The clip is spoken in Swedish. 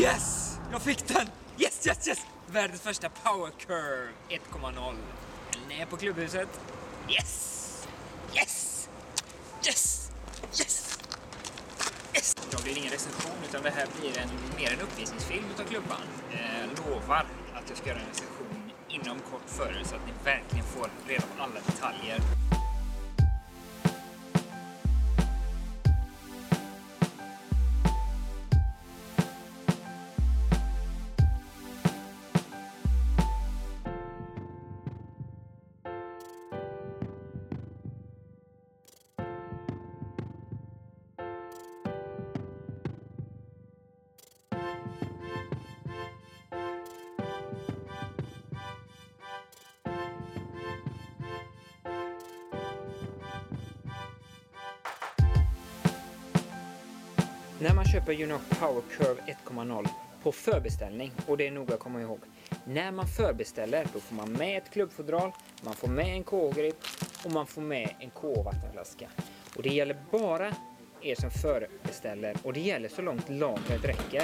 Yes! Jag fick den! Yes, yes, yes! Världens första power curve 1.0. Den är på klubbhuset. Yes! Yes! Yes! Yes! Yes! Det blir ingen recension utan det här blir en, mer en uppvisningsfilm utav klubban. Jag lovar att jag ska göra en recension inom kort före så att ni verkligen får reda på alla detaljer. När man köper Unique Power Curve 1.0 på förbeställning, och det är noga att komma ihåg. När man förbeställer då får man med ett klubbfodral, man får med en K-grip och man får med en K-vattenflaska. Och det gäller bara er som förbeställer och det gäller så långt lagret räcker.